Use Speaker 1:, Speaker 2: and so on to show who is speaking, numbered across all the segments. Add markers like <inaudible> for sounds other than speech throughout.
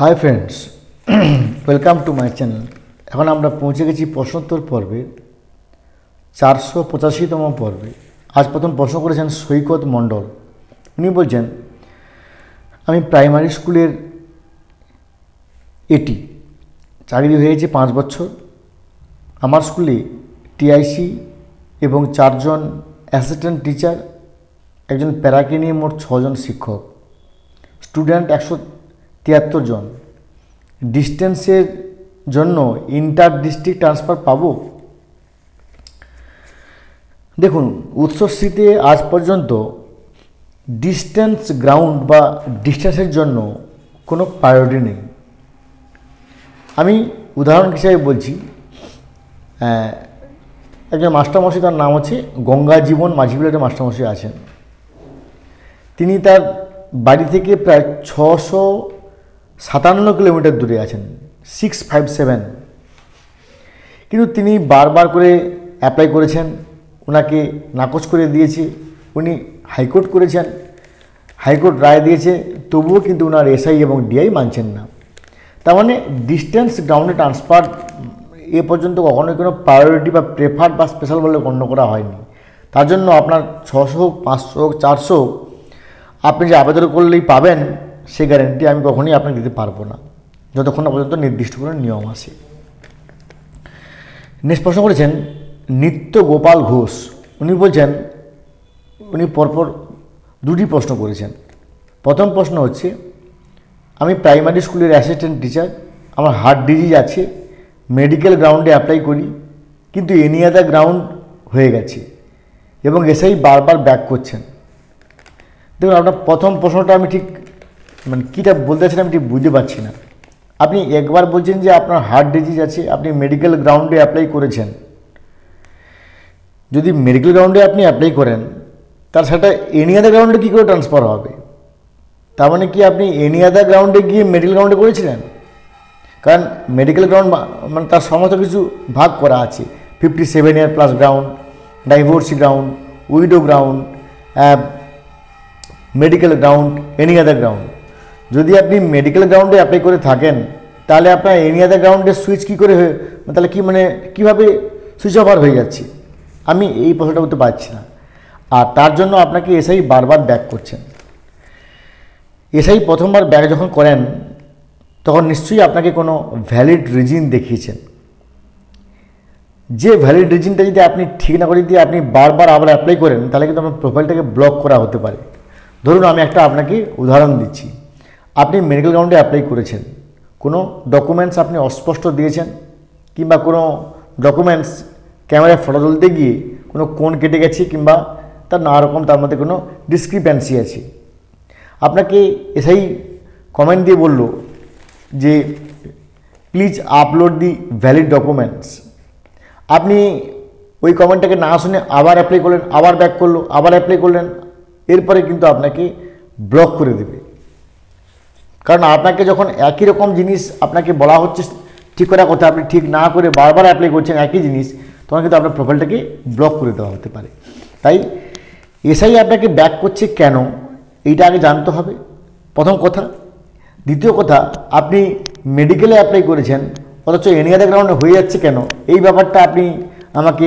Speaker 1: Hi friends welcome to my channel এখন আমরা পৌঁছে গেছি প্রশ্নোত্তর পর্বে, চারশো পঁচাশিতম পর্বে। আজ প্রথম প্রশ্ন করেছেন সৈকত মণ্ডল। উনি বলছেন, আমি প্রাইমারি স্কুলের এটি, চাকরি হয়েছে পাঁচ বছর। আমার স্কুলে টিআইসি এবং চারজন অ্যাসিস্ট্যান্ট টিচার একজন প্যারাকে নিয়ে মোট ছজন শিক্ষক। স্টুডেন্ট একশো তিয়াত্তর জন। ডিস্টেন্সের জন্য ইন্টার ডিস্ট্রিক্ট ট্রান্সফার পাবো? দেখুন উৎসশ্রীতে আজ পর্যন্ত ডিস্টেন্স গ্রাউন্ড বা ডিস্টেন্সের জন্য কোনো প্রায়োরিটি নেই। আমি উদাহরণ হিসাবে বলছি একজন মাস্টারমশাই, তার নাম হচ্ছে গঙ্গা জীবন মাঝি বলে একটা মাস্টারমশাই আছেন। তিনি তার বাড়ি থেকে প্রায় ছশো সাতান্ন কিলোমিটার দূরে আছেন সিক্স ফাইভ সেভেন কিন্তু তিনি বারবার করে অ্যাপ্লাই করেছেন ওনাকে নাকচ করে দিয়েছে, উনি হাইকোর্ট করেছেন, হাইকোর্ট রায় দিয়েছে, তবুও কিন্তু ওনার এসআই এবং ডিআই মানছেন না। তার মানে ডিস্টেন্স গ্রাউন্ডে ট্রান্সফার এ পর্যন্ত কখনোই কোনো প্রায়োরিটি বা প্রেফার বা স্পেশাল বলে গণ্য করা হয়নি। তার জন্য আপনার ছশো হোক পাঁচশো হোক চারশো আপনি যে আবেদন করলেই পাবেন সে গ্যারেন্টি আমি কখনোই আপনাকে দিতে পারব না। যতক্ষণ না পর্যন্ত নির্দিষ্ট কোনো নিয়ম আসে নেক্সট প্রশ্ন করেছেন, নিত্য গোপাল ঘোষ। উনি বলছেন, উনি পরপর দুটি প্রশ্ন করেছেন। প্রথম প্রশ্ন হচ্ছে, আমি প্রাইমারি স্কুলের অ্যাসিস্ট্যান্ট টিচার আমার হার্ট ডিজিজ আছে মেডিকেল গ্রাউন্ডে অ্যাপ্লাই করি, কিন্তু এনি আদার গ্রাউন্ড হয়ে গেছে, এবং এসেই বারবার ব্যাক করছেন। দেখুন, আপনার প্রথম প্রশ্নটা আমি ঠিক মানে কীটা বলতে চাচ্ছেন আমি ঠিক বুঝতে পারছি না। আপনি একবার বলছেন যে আপনার হার্ট ডিজিজ আছে, আপনি মেডিকেল গ্রাউন্ডে অ্যাপ্লাই করেছেন। যদি মেডিকেল গ্রাউন্ডে আপনি অ্যাপ্লাই করেন, তার সেটা এনি আদার গ্রাউন্ডে কী করে ট্রান্সফার হবে? তার মানে কি আপনি এনি আদার গ্রাউন্ডে গিয়ে মেডিকেল গ্রাউন্ডে করেছিলেন? কারণ মেডিকেল গ্রাউন্ড মানে তার সমস্ত কিছু ভাগ করা আছে। Fifty seven year plus ground divorcee ground widow ground medical ground any other ground যদি আপনি মেডিকেল গ্রাউন্ডে অ্যাপ্লাই করে থাকেন, তাহলে আপনার এনি আদার গ্রাউন্ডে সুইচ কী করে হয়ে তাহলে কি মানে কীভাবে সুইচ অফার হয়ে যাচ্ছে? আমি এই প্রশ্নটা করতে পারছি না। আর তার জন্য আপনাকে এসআই বারবার ব্যাক করছেন। এসআই প্রথমবার ব্যাক যখন করেন, তখন নিশ্চয়ই আপনাকে কোনো ভ্যালিড রিজিন দেখিয়েছেন। যে ভ্যালিড রিজিনটা যদি আপনি ঠিক না করে দিয়ে আপনি বারবার আবার অ্যাপ্লাই করেন, তাহলে কিন্তু আপনার প্রোফাইলটাকে ব্লক করা হতে পারে। ধরুন আমি একটা আপনাকে উদাহরণ দিচ্ছি। আপনি মেডিকেল গ্রাউন্ডে অ্যাপ্লাই করেছেন। কোনো ডকুমেন্টস আপনি অস্পষ্ট দিয়েছেন? কিংবা কোনো ডকুমেন্টস ক্যামেরায় ফটো তুলতে গিয়ে কোনো কোন কেটে গেছে কিংবা তার নানা রকম তার মধ্যে কোনো ডিসক্রিপেন্সি আছে? আপনাকে এসআই কমেন্ট দিয়ে বলল যে please upload the valid documents আপনি ওই কমেন্টটাকে না শুনে আবার অ্যাপ্লাই করলেন, আবার ব্যাক করল, আবার অ্যাপ্লাই করলেন। এরপরে কিন্তু আপনাকে ব্লক করে দেবে। কারণ আপনাকে যখন একই রকম জিনিস আপনাকে বলা হচ্ছে ঠিক করার কথা, আপনি ঠিক না করে বারবার অ্যাপ্লাই করছেন একই জিনিস, তখন কিন্তু আপনার প্রোফাইলটাকে ব্লক করে দেওয়া হতে পারে। তাই এসআই আপনাকে ব্যাক করছে কেন? এইটা আগে জানতে হবে। প্রথম কথা। দ্বিতীয় কথা, আপনি মেডিকেলে অ্যাপ্লাই করেছেন, অথচ এনিয়াদের গ্রাউন্ডে হয়ে যাচ্ছে কেন? এই ব্যাপারটা আপনি আমাকে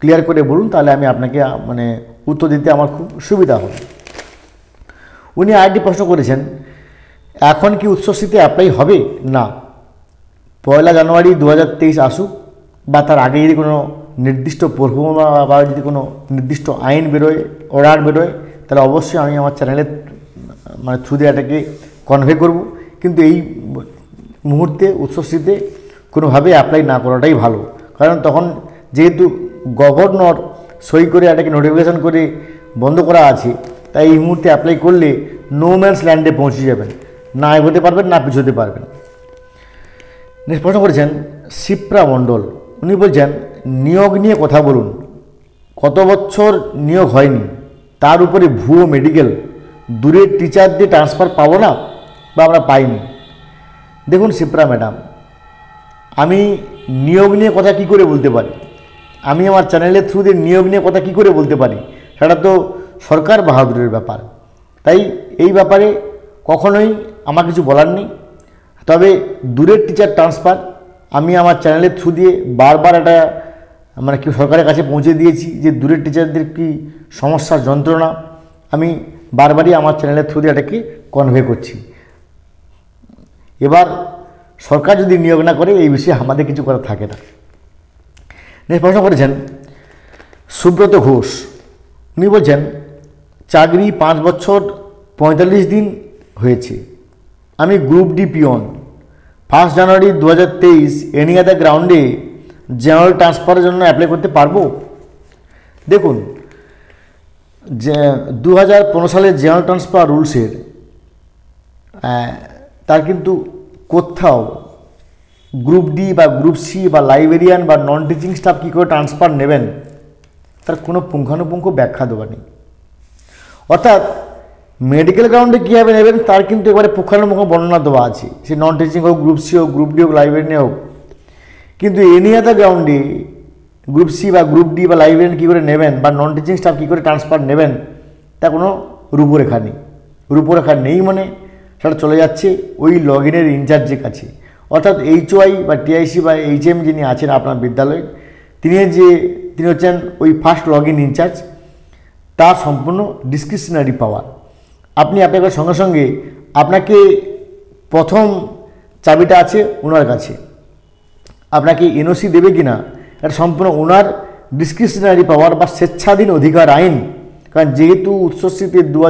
Speaker 1: ক্লিয়ার করে বলুন, তাহলে আমি আপনাকে মানে উত্তর দিতে আমার খুব সুবিধা হবে। উনি আরেকটি প্রশ্ন করেছেন এখন কি উচ্চশিতে অ্যাপ্লাই হবে? না। পয়লা জানুয়ারি দু হাজার তেইশ আসুক, বা তার আগে যদি কোনো নির্দিষ্ট পরিকল্পনা বা যদি কোনো নির্দিষ্ট আইন বেরোয় অর্ডার বেরোয়, তাহলে অবশ্যই আমি আমার চ্যানেলের মানে থ্রু দিয়ে এটাকে কনভে করব। কিন্তু এই মুহূর্তে উচ্চশ্রীতে কোনোভাবে অ্যাপ্লাই না করাটাই ভালো। কারণ তখন যেহেতু গভর্নর সই করে এটাকে নোটিফিকেশন করে বন্ধ করা আছে, তাই এই মুহূর্তে অ্যাপ্লাই করলে নো ম্যানস ল্যান্ডে পৌঁছে যাবেন। না এগোতে পারবেন না পিছোতে পারবেন। প্রশ্ন করেছেন, শিপ্রা মণ্ডল। উনি বলছেন, নিয়োগ নিয়ে কথা বলুন। কত বছর নিয়োগ হয়নি? তার উপরে ভুয়ো মেডিকেল দূরের টিচার দিয়ে ট্রান্সফার পাবো না বা আমরা পাইনি। দেখুন শিপ্রা ম্যাডাম, আমি নিয়োগ নিয়ে কথা কি করে বলতে পারি? আমি আমার চ্যানেলের থ্রুতে নিয়োগ নিয়ে কথা কি করে বলতে পারি? সেটা তো সরকার বাহাদুরের ব্যাপার। তাই এই ব্যাপারে কখনোই আমার কিছু বলার নেই। তবে দূরের টিচার ট্রান্সফার আমি আমার চ্যানেলের থ্রু দিয়ে বারবার একটা মানে কি সরকারের কাছে পৌঁছে দিয়েছি যে দূরের টিচারদের কি সমস্যার যন্ত্রণা, আমি বারবারই আমার চ্যানেলের থ্রু দিয়ে এটাকে কনভে করছি। এবার সরকার যদি নিয়োগ না করে, এই বিষয়ে আমাদের কিছু করা থাকে না। প্রশ্ন করেছেন, সুব্রত ঘোষ। উনি বলছেন, চাকরি পাঁচ বছর পঁয়তাল্লিশ দিন হয়েছে। আমি গ্রুপ ডি পিওন ফার্স্ট জানুয়ারি দু হাজার তেইশ এনি আদার গ্রাউন্ডে জেনারেল ট্রান্সফারের জন্য অ্যাপ্লাই করতে পারব? দেখুন, যে দু হাজার পনেরো সালের জেনারেল ট্রান্সফার রুলসের তার কিন্তু কোথাও গ্রুপ ডি বা গ্রুপ সি বা লাইব্রেরিয়ান বা নন টিচিং স্টাফ কী করে ট্রান্সফার নেবেন, তার কোনো পুঙ্খানুপুঙ্খ ব্যাখ্যা দেওয়া নেই। অর্থাৎ মেডিকেল গ্রাউন্ডে কীভাবে নেবেন তার কিন্তু এবারে পুঙ্খানুপুঙ্খ বর্ণনা দেওয়া আছে। সে নন টিচিং হোক গ্রুপ সি হোক গ্রুপ ডি হোক লাইব্রেরিয়ান হোক। কিন্তু এনি আদার গ্রাউন্ডে গ্রুপ সি বা গ্রুপ ডি বা লাইব্রেরিয়ান কী করে নেবেন বা নন টিচিং স্টাফ কী করে ট্রান্সফার নেবেন, তা কোনো রূপরেখা নেই। রূপরেখা নেই মানে সেটা চলে যাচ্ছে ওই লগ ইনের ইনচার্জের কাছে। অর্থাৎ এইচওআই বা টিআইসি বা এইচএম যিনি আছেন আপনার বিদ্যালয়ে, তিনি যে, তিনি হচ্ছেন ওই ফার্স্ট লগ ইন ইনচার্জ তার সম্পূর্ণ ডিসক্রিপশনারি পাওয়ার আপনি আপনার সঙ্গে সঙ্গে আপনাকে প্রথম চাবিটা আছে ওনার কাছে। আপনাকে এনওসি দেবে কি না এটা সম্পূর্ণ ওনার ডিসক্রিপশনারি পাওয়ার বা স্বেচ্ছাধীন অধিকার আইন। কারণ যেহেতু উচ্চশিতে দু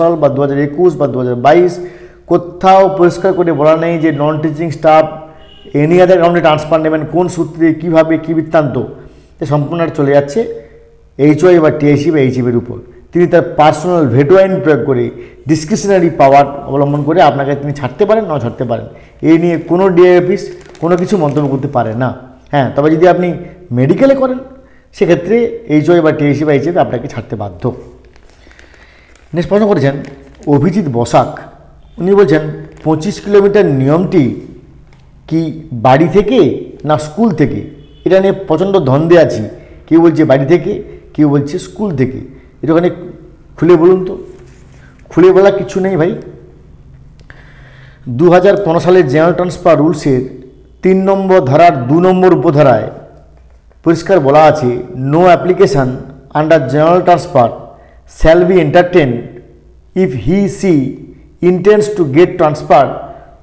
Speaker 1: সাল বা দু একুশ বা দু বাইশ কোথাও পরিষ্কার করে বলা নেই যে non teaching staff any other গ্রাউন্ডে ট্রান্সফার নেবেন, কোন সূত্রে, কীভাবে, কী বৃত্তান্ত সম্পূর্ণ চলে যাচ্ছে এইচওআই বা টিআইসি বা এইচএফের উপর। তিনি তার পার্সোনাল ভেটো আইন প্রয়োগ করে ডিসক্রিপশনারি পাওয়ার অবলম্বন করে আপনাকে তিনি ছাড়তে পারেন না ছাড়তে পারেন। এই নিয়ে কোনো ডিআই অফিস কোনো কিছু মন্তব্য করতে পারে না। হ্যাঁ তবে যদি আপনি মেডিকেলে করেন, সেক্ষেত্রে এইচওআই বা টিআইসি বা এইচএফ আপনাকে ছাড়তে বাধ্য। নেক্সট প্রশ্ন করেছেন, অভিজিৎ বসাক। উনি বলছেন, পঁচিশ কিলোমিটার নিয়মটি কি বাড়ি থেকে না স্কুল থেকে? এটা নিয়ে প্রচণ্ড ধন্দে আছি। কেউ বলছে বাড়ি থেকে, কেউ বলছে স্কুল থেকে। এটা ওখানে খুলে বলুন তো। খুলে বলা কিছু নেই ভাই। দু হাজার পনেরো সালের জেনারেল ট্রান্সফার রুলসের তিন নম্বর ধারার দু নম্বর উপধারায় পরিষ্কার বলা আছে no application under general transfer shall be entertain if he she intends to get transferred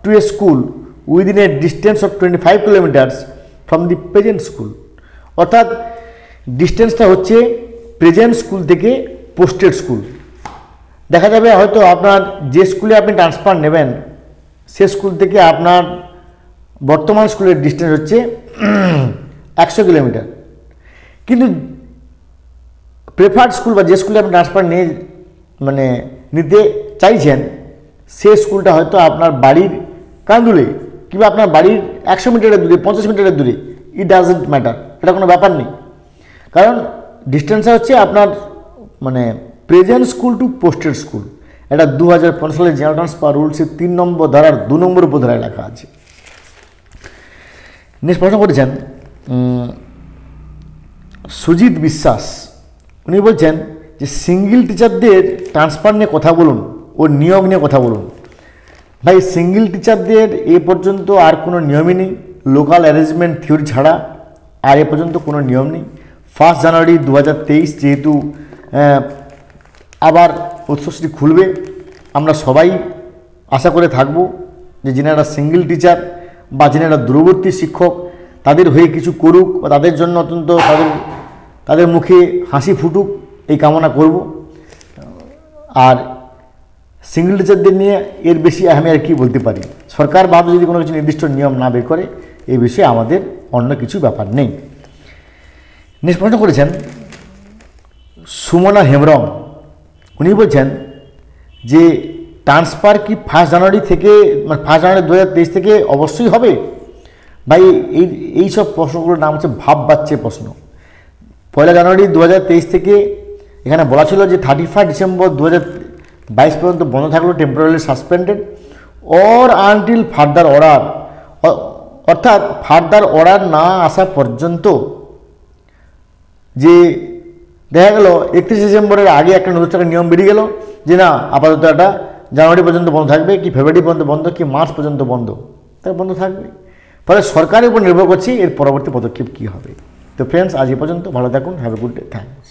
Speaker 1: to a school within a distance of 25 kilometers from the present school. অর্থাৎ ডিস্টেন্সটা হচ্ছে প্রেজেন্ট স্কুল থেকে পোস্টেড স্কুল দেখা যাবে হয়তো আপনার যে স্কুলে আপনি ট্রান্সফার নেবেন, সে স্কুল থেকে আপনার বর্তমান স্কুলের ডিস্টেন্স হচ্ছে <clears throat> একশো কিলোমিটার। কিন্তু প্রেফার্ড স্কুল বা যে স্কুলে আপনি ট্রান্সফার নিয়ে মানে নিতে চাইছেন, সে স্কুলটা হয়তো আপনার বাড়ির কান্দুলে কিংবা আপনার বাড়ির একশো মিটারের দূরে, পঞ্চাশ মিটারের দূরে ইট ডাজেন্ট ম্যাটার এটা কোনো ব্যাপার নেই। কারণ ডিস্টেন্সটা হচ্ছে আপনার মানে present school to posted school এটা দু হাজার পনেরো সালে জেনারেল ট্রান্সফার রুলসের তিন নম্বর ধারার দু নম্বর উপধারায় লেখা আছে। নেক্সট প্রশ্ন করেছেন সুজিত বিশ্বাস। উনি বলছেন যে সিঙ্গেল টিচারদের ট্রান্সফার নিয়ে কথা বলুন ও নিয়োগ নিয়ে কথা বলুন। ভাই সিঙ্গেল টিচারদের এ পর্যন্ত আর কোনো নিয়মই নেই। লোকাল অ্যারেঞ্জমেন্ট থিওরি ছাড়া আর এ পর্যন্ত কোনো নিয়ম নেই। ফার্স্ট জানুয়ারি দু হাজার তেইশ যেহেতু আবার উৎসশ্রী খুলবে, আমরা সবাই আশা করে থাকব যে যিনারা সিঙ্গেল টিচার বা যিনারা দূরবর্তী শিক্ষক, তাদের হয়ে কিছু করুক বা তাদের জন্য অত্যন্ত তাদের তাদের মুখে হাসি ফুটুক, এই কামনা করব। আর সিঙ্গেল টিচারদের নিয়ে এর বেশি আমি আর কি বলতে পারি? সরকার ভাবে যদি কোনো কিছু নির্দিষ্ট নিয়ম না বের করে এই বিষয়ে আমাদের অন্য কিছু ব্যাপার নেই। প্রশ্ন করেছেন, সুমনা হেমরম উনি বলছেন যে ট্রান্সফার কি ফার্স্ট জানুয়ারি থেকে মানে ফার্স্ট জানুয়ারি দু হাজার তেইশ থেকে অবশ্যই হবে? ভাই, এই এই সব প্রশ্নগুলোর নাম হচ্ছে ভাব বাচ্চে প্রশ্ন। পয়লা জানুয়ারি দু হাজার তেইশ থেকে এখানে বলা ছিল যে থার্টি ফার্স্ট ডিসেম্বর দু বাইশ পর্যন্ত বন্ধ থাকল temporary suspended or until further order অর্থাৎ ফার্দার অর্ডার না আসা পর্যন্ত যে দেখা গেল একত্রিশে ডিসেম্বরের আগে একটা নতুন একটা নিয়ম বেরিয়ে গেল যে না, আপাতত একটা জানুয়ারি পর্যন্ত বন্ধ থাকবে, কি ফেব্রুয়ারি পর্যন্ত বন্ধ, কি মার্চ পর্যন্ত বন্ধ, তা বন্ধ থাকবে। ফলে সরকারের উপর নির্ভর করছি এর পরবর্তী পদক্ষেপ কী হবে। তো ফ্রেন্ডস আজ এ পর্যন্ত, ভালো থাকুন have a good day thanks